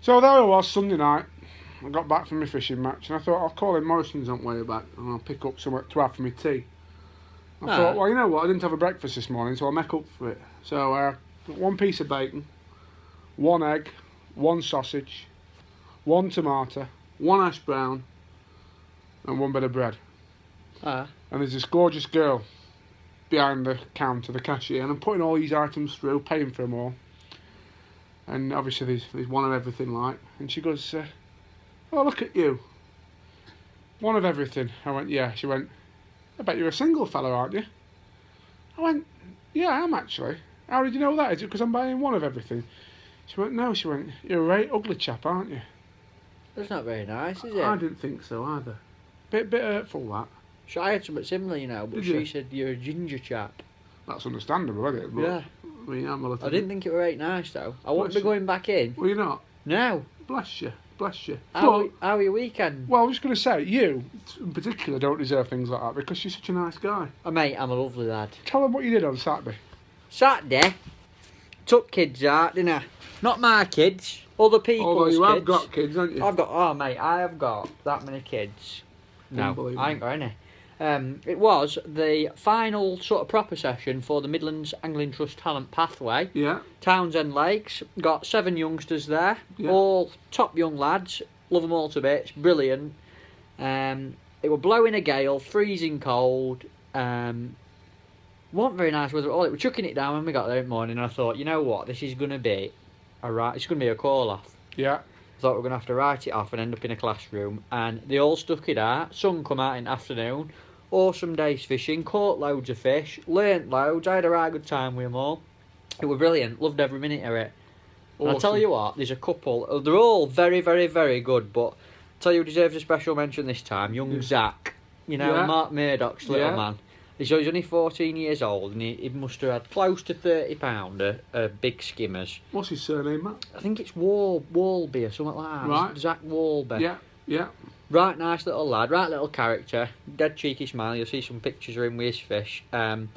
So there I was Sunday night. I got back from my fishing match and I thought I'll call in Morrison's on the way back and I'll pick up something to have for my tea. I Ah. thought, well, you know what? I didn't have a breakfast this morning, so I'll make up for it. So uh, one piece of bacon, one egg, one sausage, one tomato, one hash brown, and one bit of bread. Ah. And there's this gorgeous girl behind the counter, the cashier, and I'm putting all these items through, paying for them all. And obviously there's, there's one of everything like, and she goes, uh, "Oh look at you, one of everything." I went, "Yeah." She went, "I bet you're a single fellow aren't you?" I went, "Yeah, I am actually." How did you know that? Is it because I'm buying one of everything? She went, "No." She went, "You're a right ugly chap, aren't you?" That's not very nice, is it? I didn't think so either. Bit bit hurtful that. So I had something similar, you know, but Did she you? said you're a ginger chap. That's understandable, isn't it? But, yeah. I mean, I'm a little. I didn't think it were right nice though. I won't be going back in. Well, you're not. No. Bless you. Bless you. How, But- how your weekend? well, I was going to say, you in particular don't deserve things like that because you're such a nice guy. Oh, mate, I'm a lovely lad. Tell them what you did on Saturday. Saturday, took kids out, didn't I? Not my kids, other people's Although you kids. have got kids, haven't you? I've got, oh mate, I have got that many kids. No, I ain't got any. Um, it was the final sort of proper session for the Midlands Angling Trust Talent Pathway. Yeah. Townsend Lakes got seven youngsters there, Yeah. all top young lads. Love them all to bits, brilliant. Um, it were blowing a gale, freezing cold. Um, wasn't very nice weather at all. It was chucking it down when we got there in the morning. And I thought, you know what, this is gonna be a right. It's gonna be a call off. Yeah. I thought we are gonna have to write it off and end up in a classroom. And they all stuck it out. Sun come out in the afternoon. Awesome days fishing. Caught loads of fish. Learnt loads. I had a right good time with them all. It was brilliant. Loved every minute of it. And I'll tell you what, there's a couple. uh, They're all very, very, very good. But I'll tell you who deserves a special mention this time. Young Yeah. Zach. You know, Yeah. Mark Murdoch's little Yeah. man. He's, he's only 14 years old and he, he must have had close to 30 pounder of big skimmers. What's his surname, Matt? I think it's Wall Walby or something like that. Right. Zach Walby. Yeah. Yeah. Right nice little lad, right little character, dead cheeky smile. You'll see some pictures of him with his fish. Um,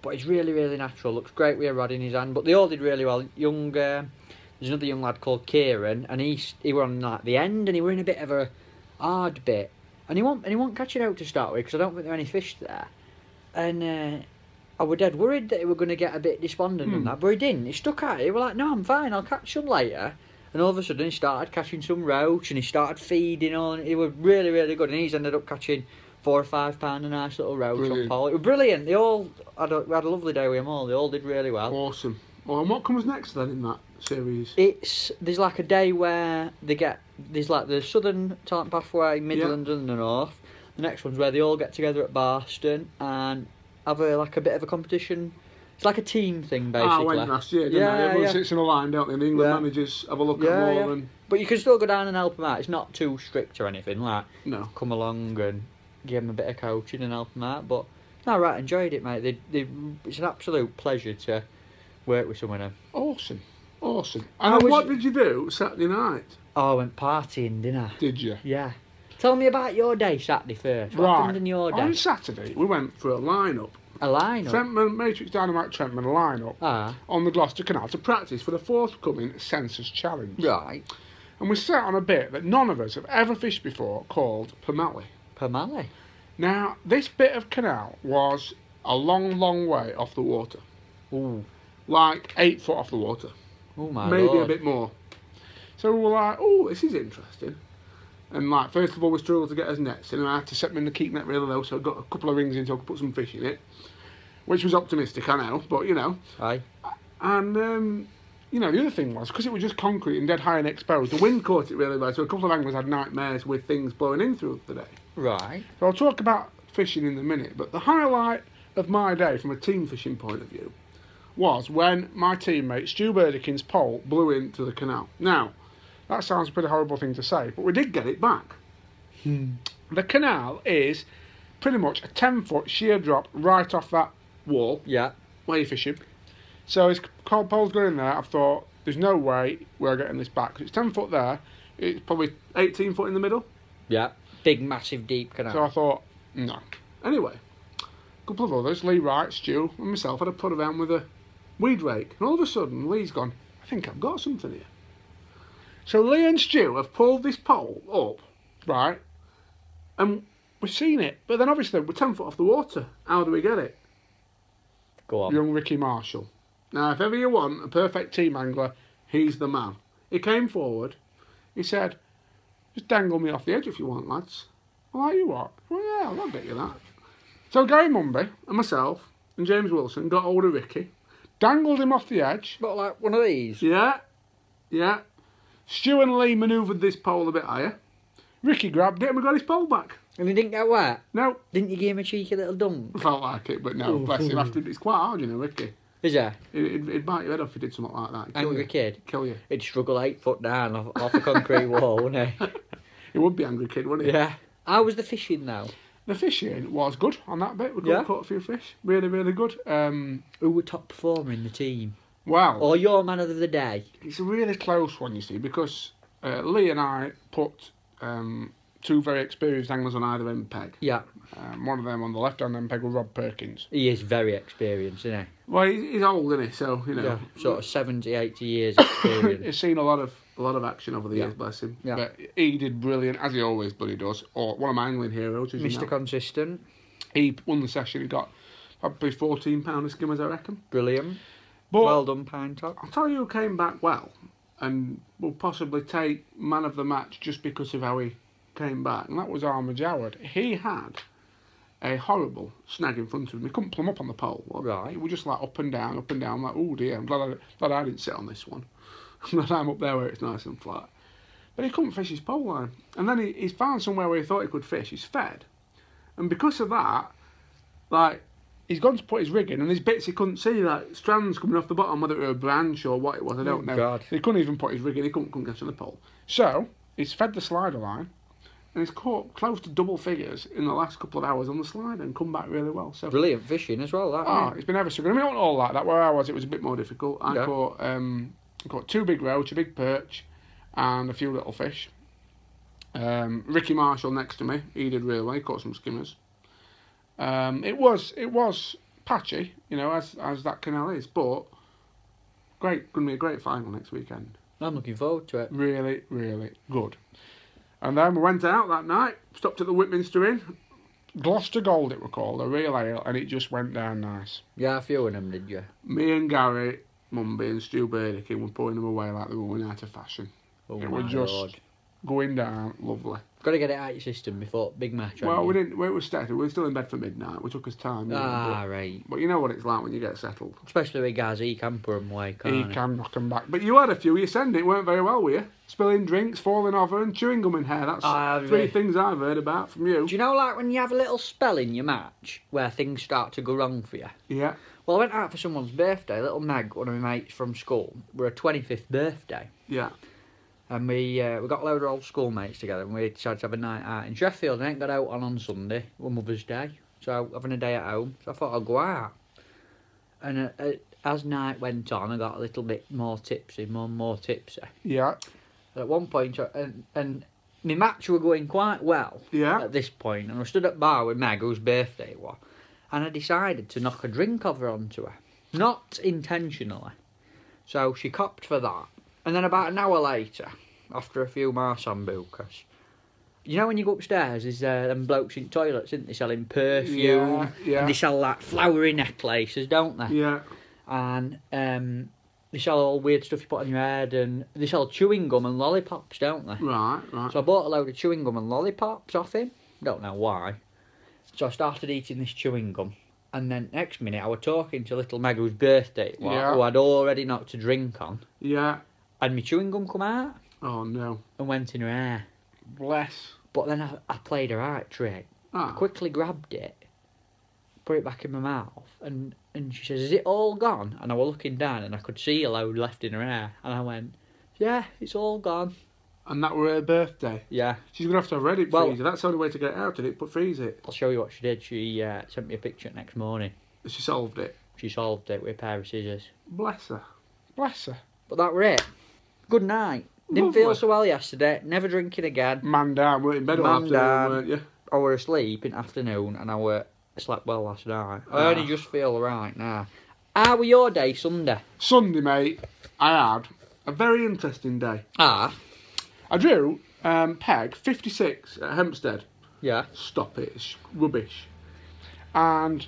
but he's really, really natural. Looks great with a rod in his hand. But they all did really well. Young, uh, there's another young lad called Kieran, and he he were on like the end, and he were in a bit of a hard bit, and he won't and he won't catch it out to start with because I don't think there are any fish there. And uh, I were dead worried that he were going to get a bit despondent Hmm. and that, but he didn't. He stuck at it. He were like, "No, I'm fine. I'll catch some later." And all of a sudden, he started catching some roach, and he started feeding on. He was really, really good, and he's ended up catching four or five pound a nice little roach Brilliant. on pole. It was brilliant. They all had a, had a lovely day with them all. They all did really well. Awesome. Well, and what comes next then in that series? It's there's like a day where they get there's like the southern talent pathway, Midlands and the north. The next one's where they all get together at Barston and have a like a bit of a competition. It's like a team thing Ah, basically. went last year, didn't Yeah, I? Everyone yeah. sits in a line, don't they? And the England Yeah. managers have a look Yeah, at more yeah. and But you can still go down and help them out. It's not too strict or anything. Like no. come along and give them a bit of coaching and help them out. But no, right, enjoyed it, mate. They, they, it's an absolute pleasure to work with someone. Awesome. Awesome. And was what did you do Saturday night? Oh, I went partying, didn't I? Did you? Yeah. Tell me about your day Saturday first. What happened in your day? On Saturday, we went for a line-up. A line up. Trentman, Matrix Dynamite Trentman line-up Ah, on the Gloucester Canal to practice for the forthcoming Sensas Challenge. right. And we sat on a bit that none of us have ever fished before called Pomali. Pamali. Now, this bit of canal was a long, long way off the water. Ooh. Like eight foot off the water. Oh my maybe lord. a bit more. So we were like, oh, this is interesting. And like, first of all, we struggled to get us nets in, and I had to set them in the keep net really low, so I got a couple of rings in so I could put some fish in it, which was optimistic, I know, but you know. Aye. And um, you know, the other thing was because it was just concrete and dead high and exposed, the wind caught it really well, so a couple of anglers had nightmares with things blowing in through the day. Right. So I'll talk about fishing in a minute, but the highlight of my day from a team fishing point of view was when my teammate Stu Burdekin's pole blew into the canal. Now, that sounds a pretty horrible thing to say, but we did get it back. Hmm. The canal is pretty much a 10 foot sheer drop right off that wall Yeah. where you're fishing. So cold pole's going in there. I thought, there's no way we're getting this back. 'cause it's 10 foot there, it's probably 18 foot in the middle. Yeah. Big, massive, deep canal. So I thought, no. Anyway, a couple of others, Lee Wright, Stu, and myself, had a put around with a weed rake. And all of a sudden, Lee's gone, I think I've got something here. So Lee and Stu have pulled this pole up, right? And we've seen it, but then obviously we're ten foot off the water. How do we get it? Go on. Young Ricky Marshall. Now, if ever you want a perfect team angler, he's the man. He came forward. He said, "Just dangle me off the edge if you want, lads." Well, like you what? Well, yeah, I'll get you that. So Gary Mumby and myself and James Wilson got hold of Ricky, dangled him off the edge. But like one of these. Yeah, yeah. Stu and Lee manoeuvred this pole a bit higher. Ricky grabbed it and we got his pole back. And he didn't get wet. No, Didn't you give him a cheeky little dunk? felt like it, but no, bless him. After it's quite hard, you know, Ricky. Is there? It'd, it'd bite your head off if you did something like that. It'd Kill Angry you. kid. Kill you. He'd struggle eight foot down off, off a concrete wall, wouldn't he? He would be angry kid, wouldn't he? Yeah. How was the fishing now? The fishing was good on that bit. We Yeah. caught a few fish. Really, really good. Um, Who were top performer in the team? Well, Or your man of the day? it's a really close one, you see, because uh, Lee and I put um, two very experienced anglers on either end peg. Yeah. Um, one of them on the left hand end peg was Rob Perkins. He is very experienced, isn't he? Well, he's, old, isn't he? So you know, Yeah. Sort of 70, 80 years experience. he's seen a lot of a lot of action over the Yeah. years. Bless him. Yeah. But he did brilliant, as he always bloody does. Or one of my angling heroes, as you Mr. know. Consistent. He won the session. He got probably fourteen pound of skimmers, I reckon. Brilliant. But well done, Pine Top. I'll tell you who came back well and will possibly take man of the match just because of how he came back, and that was Armour Joward. He had a horrible snag in front of him. He couldn't plumb up on the pole. Right. He was just like up and down, up and down. Like, oh dear, I'm glad I, glad I didn't sit on this one. I'm glad I'm up there where it's nice and flat. But he couldn't fish his pole line. And then he, he's found somewhere where he thought he could fish. He's fed. And because of that, like, he's gone to put his rig in and there's bits he couldn't see, like strands coming off the bottom, whether it were a branch or what it was, I don't Oh, know. God. He couldn't even put his rig in, he couldn't, couldn't get to the pole. So, he's fed the slider line and he's caught close to double figures in the last couple of hours on the slider and come back really well. So, Brilliant fishing as well, that. Oh, it? it's been ever so good. I mean, not all like that. Where I was, it was a bit more difficult. I Yeah. caught um, I caught two big roach, a big perch, and a few little fish. Um, Ricky Marshall next to me, he did really well. He caught some skimmers. Um, it was it was patchy, you know, as as that canal is, but great. Going to be a great final next weekend. I'm looking forward to it. Really, really good. And then we went out that night, stopped at the Whitminster Inn. Gloucester Gold, it were called, a real ale, and it just went down nice. Yeah, a few of them, did you? Me and Gary, Mumby and Stu Burdick were pouring them away like they were going out of fashion. Oh, It was just Lord. Going down lovely. Got to get it out of your system before big match. Well, we didn't. We were settled. We were still in bed for midnight. We took us time. Ah, right. but, but you know what it's like when you get settled. Especially with guys, he can put them away, can't He he? can knock 'em back. But you had a few. You send it weren't very well, were you? Spilling drinks, falling over, and chewing gum in hair. That's Ah, three things I've heard about from you. Do you know, like when you have a little spell in your match where things start to go wrong for you? Yeah. Well, I went out for someone's birthday. Little Meg, one of my mates from school, were a 25th birthday. Yeah. And we uh, we got a load of old schoolmates together and we decided to have a night out in Sheffield. And I ain't got out on on Sunday, on Mother's Day. So having a day at home. So I thought I'd go out. And uh, uh, as night went on, I got a little bit more tipsy, more and more tipsy. Yeah. At one uh, and, and my match were going quite well Yeah. at this point, and I stood at bar with Meg, whose birthday it was, and I decided to knock a drink over onto her, not intentionally. So she copped for that, and then about an hour later, after a few more sambucas, you know when you go upstairs, there's uh, them blokes in toilets, isn't they, selling perfume, Yeah, yeah. and they sell like flowery necklaces, don't they? Yeah. and um, they sell all weird stuff you put on your head, and they sell chewing gum and lollipops, don't they? Right. Right. So I bought a load of chewing gum and lollipops off him. Don't know why. So I started eating this chewing gum. And then next minute I was talking to little Meg whose birthday it was, Yeah. who I'd already knocked a drink on. Yeah. And my chewing gum come out Oh no. and went in her hair. Bless. But then I, I played her right trick. I Ah. quickly grabbed it, put it back in my mouth, and, and she says, Is it all gone? And I was looking down and I could see a load left in her hair. And I went, Yeah, it's all gone. And that were her birthday. Yeah, She's gonna have to have read it Well- freezer. That's the only way to get it out of it. But freeze it. I'll show you what she did. She uh, sent me a picture next morning. She solved it. She solved it with a pair of scissors. Bless her. Bless her. But that were it. Good night. Didn't feel so well yesterday. Never drinking again. Man down. We're in bed all afternoon, down. weren't you? I were asleep in the afternoon and I were slept well last night. I Ah. only just feel right now. How were your day Sunday? Sunday, mate. I had a very interesting day. Ah, I drew um, peg 56 at Hempsted. Yeah. Stop it, it's rubbish. And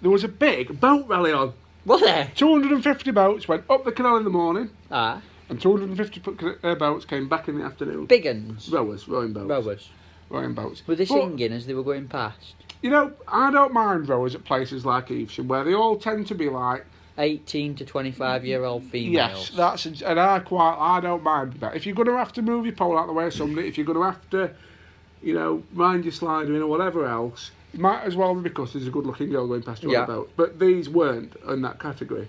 there was a big boat rally on. Was there? 250 boats went up the canal in the morning, Ah. And 250 p- uh, boats came back in the afternoon. Big uns. Rowers, rowing boats. Rowers. Rowing boats. Were they But, singing as they were going past? You know, I don't mind rowers at places like Evesham where they all tend to be like 18 to 25 year old females. Yes, that's and I quite I don't mind that. If you're going to have to move your pole out of the way of somebody, if you're going to have to, you know, mind your slider in or whatever else, it might as well be because there's a good-looking girl going past you Yeah. on boat. But these weren't in that category.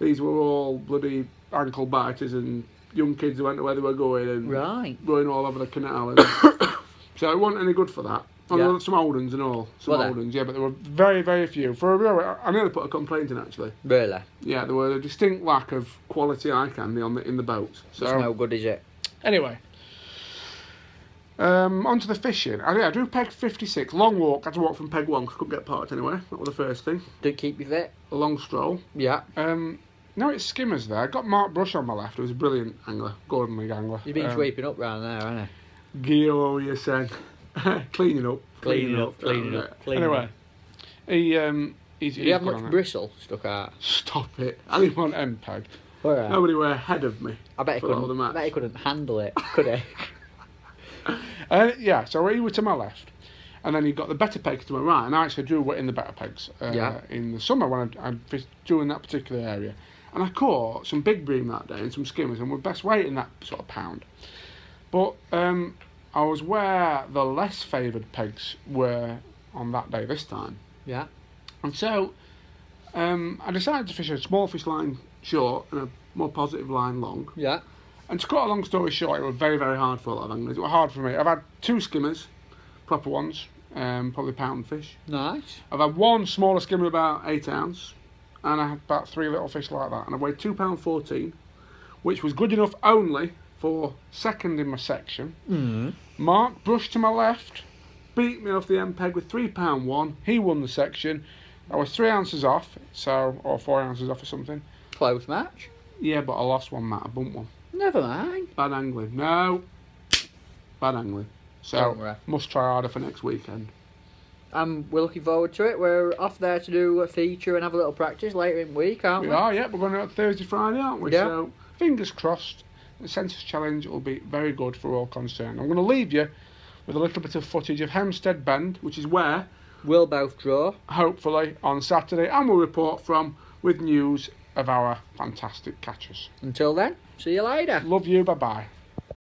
These were all bloody ankle biters and young kids who went to where they were going and Right. going all over the canal. And so it wasn't any good for that. Oh, Yeah. some old ones and all. Some Were old ones, yeah, but there were very, very few. For a real, I nearly put a complaint in actually. Really? Yeah, there were a distinct lack of quality eye candy on the in the boats. So It's no good, is it? anyway, um, on to the fishing. I, I drew peg fifty six. Long walk. Had to walk from peg one 'cause I couldn't get parked anywhere. That was the first thing. Do keep you fit? A long stroll. Yeah. Um, no, it's skimmers there. I got Mark Brush on my left. Who was a brilliant angler, Gordon League angler. You've been um, sweeping up round there, haven't you? Said. cleaning up. Cleaning up, cleaning up, cleaning anyway, he um, he's, Did he's you have much bristle stuck out? Stop it. I didn't want end peg. Alright. Nobody were ahead of me. I bet he for all the couldn't. match. I bet he couldn't handle it, could he? Uh, yeah, so he was to my left, and then he got the better pegs to my right, and I actually drew in the better pegs uh, Yeah. in the summer when I, I in that particular area. And I caught some big bream that day and some skimmers, and were best weight in that sort of pound. But um, I was where the less favoured pegs were on that day this time. Yeah. And so um, I decided to fish a small fish line short and a more positive line long. Yeah. And to cut a long story short, it was very, very hard for a lot of anglers. It was hard for me. I've had two skimmers, proper ones, um, probably pound fish. Nice. I've had one smaller skimmer about eight ounce, and I had about three little fish like that. And I weighed two pound fourteen, which was good enough only for second in my section. Mm. Mark Brush to my left, beat me off the end peg with three pound one. He won the section. I was three ounces off, so or four ounces off or something. Close match. Yeah, but I lost one, Matt. I bumped one. Never mind. Bad angling. No. Bad angling. So must try harder for next weekend. Um, we're looking forward to it. We're off there to do a feature and have a little practice later in the week, aren't We we? are, yeah. We're going out Thursday, Friday, aren't we? Yeah. So fingers crossed. The Sensas challenge will be very good for all concerned. I'm going to leave you with a little bit of footage of Hempsted Bend, which is where, We'll both draw. hopefully, on Saturday, and we'll report from with news of our fantastic catchers. Until then, see you later. Love you. Bye bye.